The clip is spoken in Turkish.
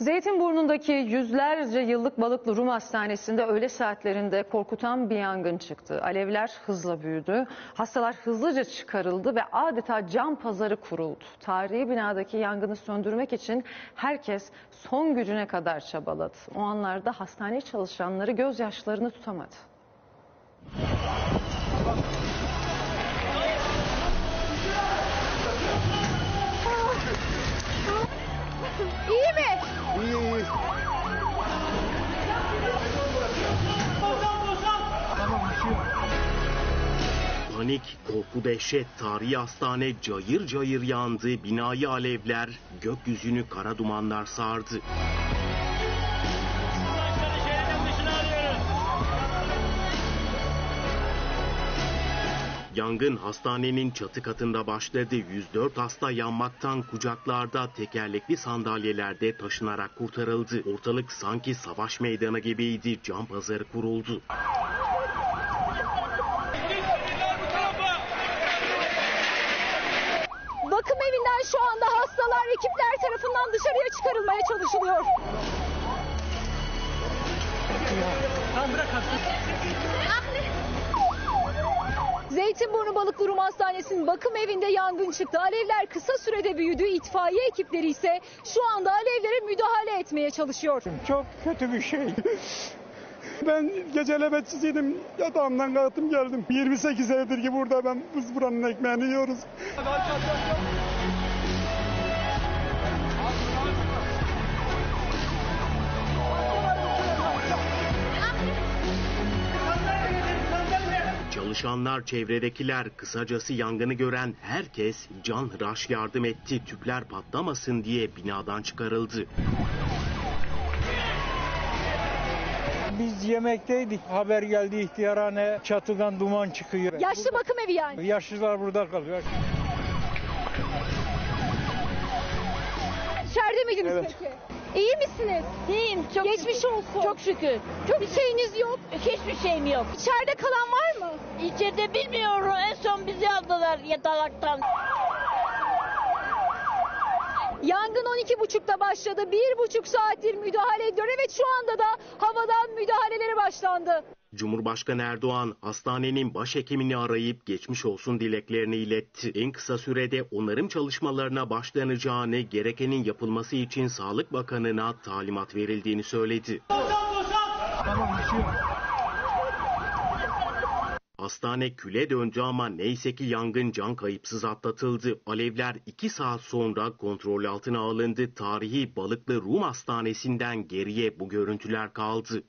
Zeytinburnu'ndaki yüzlerce yıllık Balıklı Rum Hastanesi'nde öğle saatlerinde korkutan bir yangın çıktı. Alevler hızla büyüdü, hastalar hızlıca çıkarıldı ve adeta cam pazarı kuruldu. Tarihi binadaki yangını söndürmek için herkes son gücüne kadar çabaladı. O anlarda hastane çalışanları gözyaşlarını tutamadı. Panik, korku, dehşet, tarihi hastane cayır cayır yandı, binayı alevler, gökyüzünü kara dumanlar sardı. Yangın hastanenin çatı katında başladı. 104 hasta yanmaktan kucaklarda, tekerlekli sandalyelerde taşınarak kurtarıldı. Ortalık sanki savaş meydanı gibiydi. Cam pazarı kuruldu. Bakım evinden şu anda hastalar ekipler tarafından dışarıya çıkarılmaya çalışılıyor. Zeytinburnu Balıklı Rum Hastanesi'nin bakım evinde yangın çıktı. Alevler kısa sürede büyüdü. İtfaiye ekipleri ise şu anda alevlere müdahale etmeye çalışıyor. Çok kötü bir şey. Ben gece nöbetçisiydim. Yatağımdan kalktım geldim. 28 senedir ki burada ben biz buranın ekmeğini yiyoruz. Çalışanlar, çevredekiler, kısacası yangını gören herkes can hıraş yardım etti. Tüpler patlamasın diye binadan çıkarıldı. Biz yemekteydik. Haber geldi ihtiyarhane çatıdan duman çıkıyor. Yaşlı bakım evi yani. Yaşlılar burada kalıyor. İçeride miydiniz Evet. peki? İyi misiniz? İyiyim çok Geçmiş şükür. olsun. Çok şükür. Bir şeyiniz yok. Hiçbir şeyim yok. İçeride kalan var? İçeride bilmiyorum en son bizi aldılar yatalaktan. Yangın 12.30'da başladı. Bir buçuk saattir müdahale ediyor. Evet şu anda da havadan müdahaleleri başlandı. Cumhurbaşkanı Erdoğan hastanenin başhekimini arayıp geçmiş olsun dileklerini iletti. En kısa sürede onarım çalışmalarına başlanacağını, gerekenin yapılması için Sağlık Bakanı'na talimat verildiğini söyledi. Tamam bir şey yok. Hastane küle döndü ama neyse ki yangın can kayıpsız atlatıldı. Alevler 2 saat sonra kontrol altına alındı. Tarihi Balıklı Rum Hastanesi'nden geriye bu görüntüler kaldı.